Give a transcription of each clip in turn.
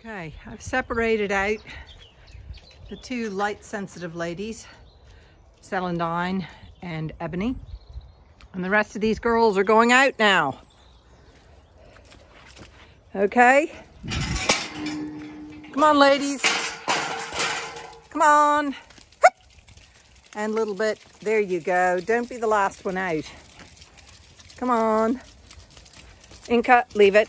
Okay, I've separated out the two light sensitive ladies, Celandine and Ebony. And the rest of these girls are going out now. Okay. Come on, ladies. Come on. And a little bit. There you go. Don't be the last one out. Come on. Inca, leave it.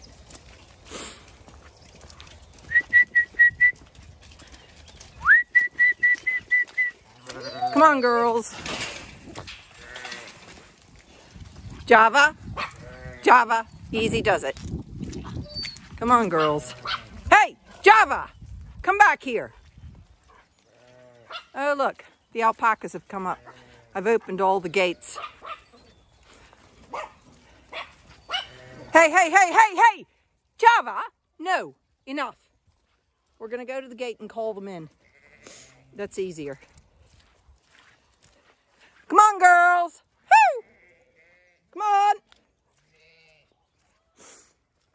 Come on, girls. Java. Java. Easy does it. Come on, girls. Hey, Java, come back here. Oh, look, the alpacas have come up. I've opened all the gates. Hey, hey, hey, hey, hey! Java, no, enough. We're going to go to the gate and call them in. That's easier. Come on, girls. Woo! Come on.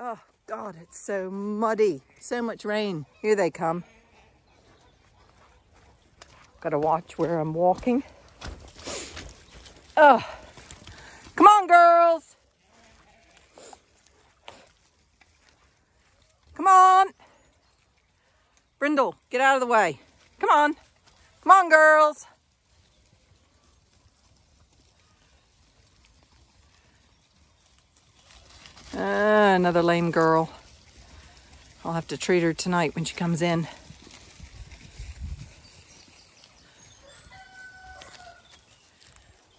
Oh, God, it's so muddy. So much rain. Here they come. Got to watch where I'm walking. Oh, come on, girls. Come on. Brindle, get out of the way. Come on. Come on, girls. Uh, another lame girl. I'll have to treat her tonight when she comes in.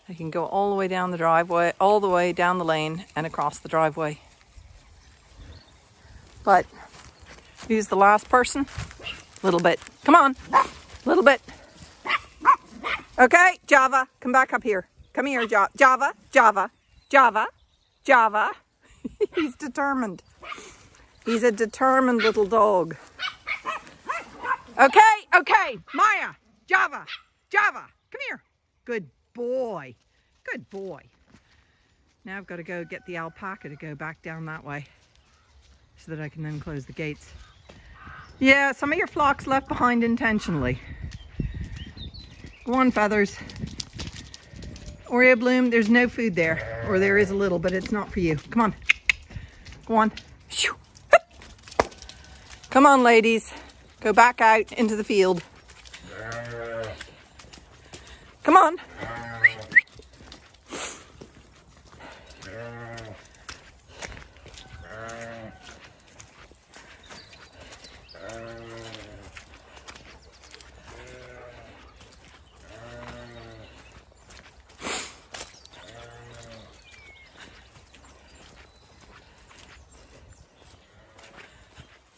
I can go all the way down the driveway, all the way down the lane and across the driveway. But who's the last person? Little bit. Come on. Little bit. Okay, Java, come back up here. Come here, Java. Java, Java, Java, Java. He's determined. He's a determined little dog. Okay, okay, Maya, Java, Java, come here. Good boy, good boy. Now I've got to go get the alpaca to go back down that way so that I can then close the gates. Yeah, some of your flocks left behind intentionally. Go on, feathers. Oreo Bloom, there's no food there. Or there is a little, but it's not for you. Come on. Go on. Come on, ladies. Go back out into the field. Come on.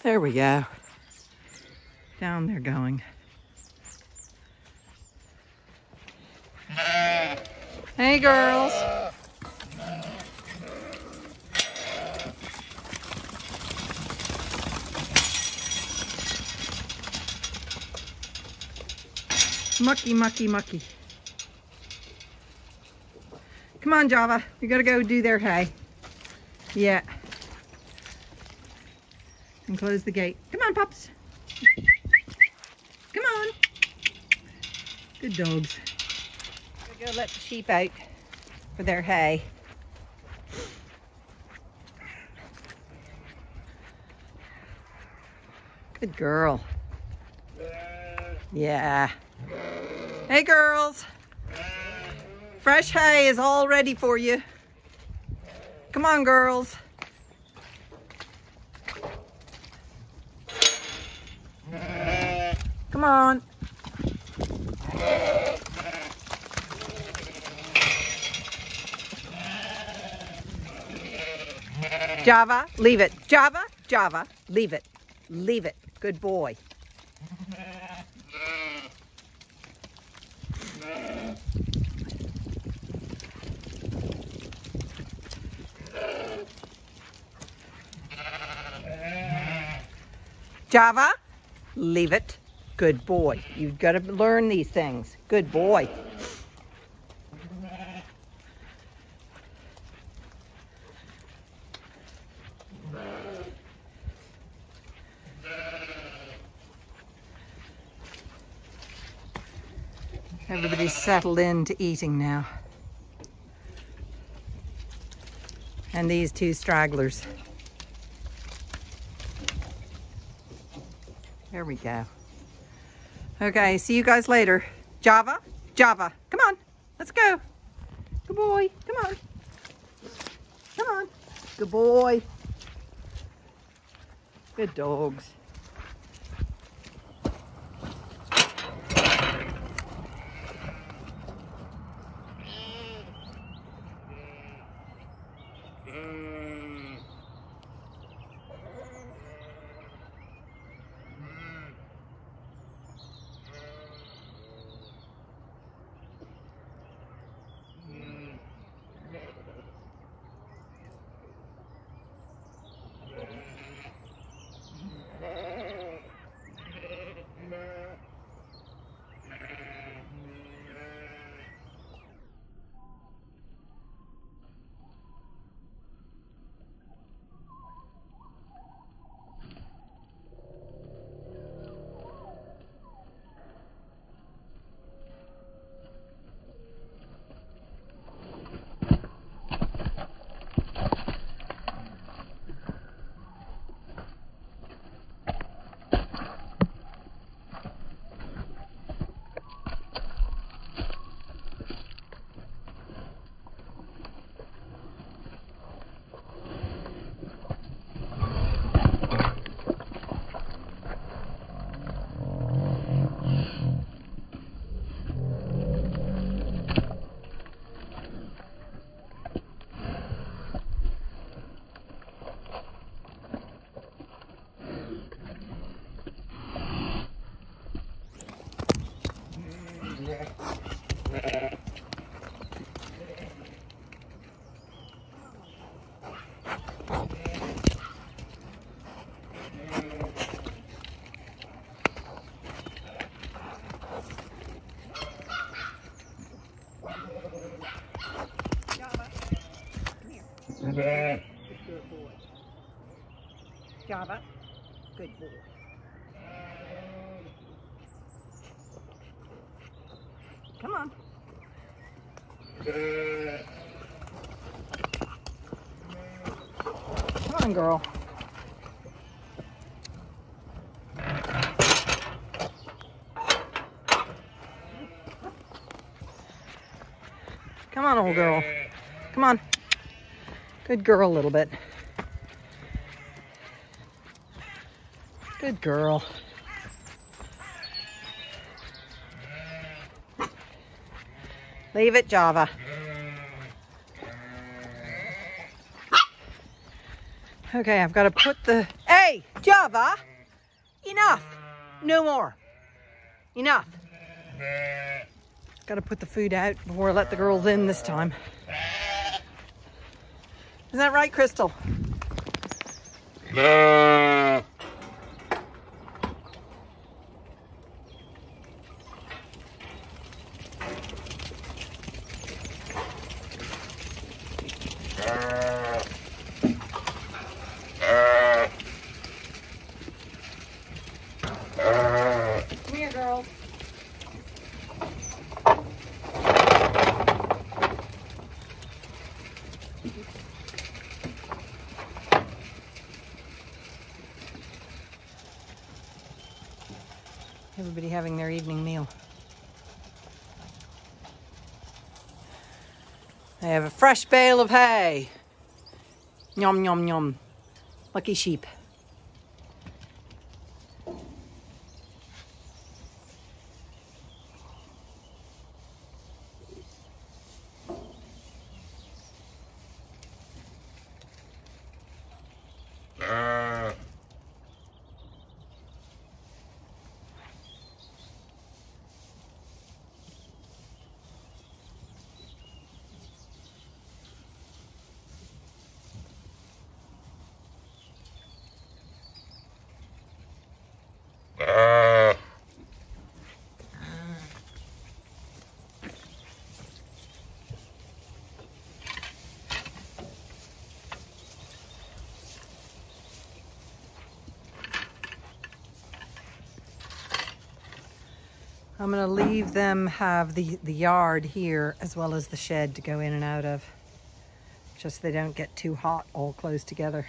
There we go. Down they're going. Hey girls. Mucky, mucky, mucky. Come on, Java. You gotta go do their hay. Yeah and close the gate. Come on, pups. Come on. Good dogs. We Go let the sheep out for their hay. Good girl. Yeah. Hey, girls. Fresh hay is all ready for you. Come on, girls. Come on. Java, leave it. Java, Java, leave it. Leave it. Good boy. Java, leave it. Good boy. You've got to learn these things. Good boy. Everybody's settled into eating now. And these two stragglers. There we go. Okay, see you guys later. Java, Java, come on, let's go. Good boy, come on. Come on, good boy. Good dogs. Java, good boy. Come on. Come on, girl. Come on, old girl. Come on. Good girl, a little bit. Good girl. Leave it, Java. Okay, I've got to put the... Hey, Java! Enough! No more. Enough. Got to put the food out before I let the girls in this time. Isn't that right, Crystal? Come here, girls. Everybody having their evening meal. They have a fresh bale of hay. Yum, yum, yum. Lucky sheep. I'm going to leave them have the, the yard here as well as the shed to go in and out of. Just so they don't get too hot all close together.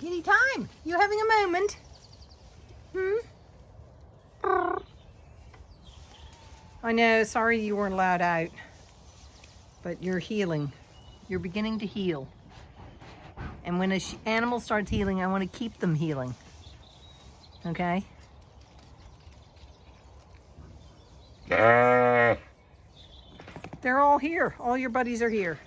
Kitty time! You having a moment? Hmm? I know, sorry you weren't allowed out. But you're healing. You're beginning to heal. And when an animal starts healing, I want to keep them healing. Okay? They're all here. All your buddies are here.